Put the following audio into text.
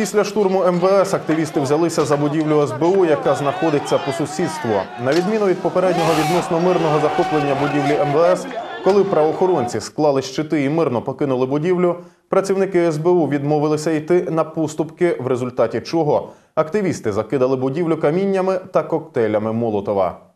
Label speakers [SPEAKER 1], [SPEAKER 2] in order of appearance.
[SPEAKER 1] Після штурму МВС активісти взялися за будівлю СБУ, яка знаходиться по сусідству. На відміну від попереднього відносно мирного захоплення будівлі МВС, коли правоохоронці склали щити і мирно покинули будівлю, працівники СБУ відмовилися йти на поступки, в результаті чого активісти закидали будівлю каміннями та коктейлями Молотова.